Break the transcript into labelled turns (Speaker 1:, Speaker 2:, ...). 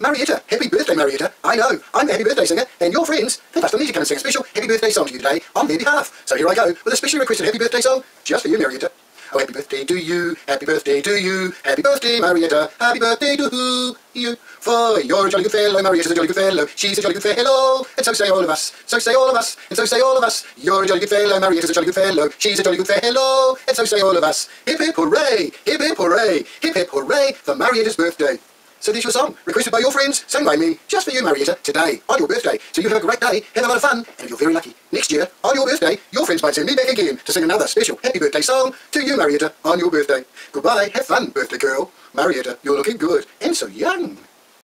Speaker 1: Marietta, happy birthday, Marietta. I know, I'm the happy birthday singer, and your friends, they've asked me to come and sing a special happy birthday song to you today on their behalf. So here I go, with a specially requested happy birthday song, just for you, Marietta. Oh, happy birthday to you, happy birthday to you, happy birthday, Marietta, happy birthday to you. For you're a jolly good fellow, Marietta's a jolly good fellow, she's a jolly good fellow, and so say all of us, so say all of us, and so say all of us. You're a jolly good fellow, Marietta's a jolly good fellow, she's a jolly good fellow, and so say all of us. Hip hip hooray, hip hip hooray, hip hip hooray for Marietta's birthday. So there's your song, requested by your friends, sung by me, just for you, Marietta, today, on your birthday. So you have a great day, have a lot of fun, and if you're very lucky, next year, on your birthday, your friends might send me back again to sing another special happy birthday song to you, Marietta, on your birthday. Goodbye, have fun, birthday girl. Marietta, you're looking good, and so young.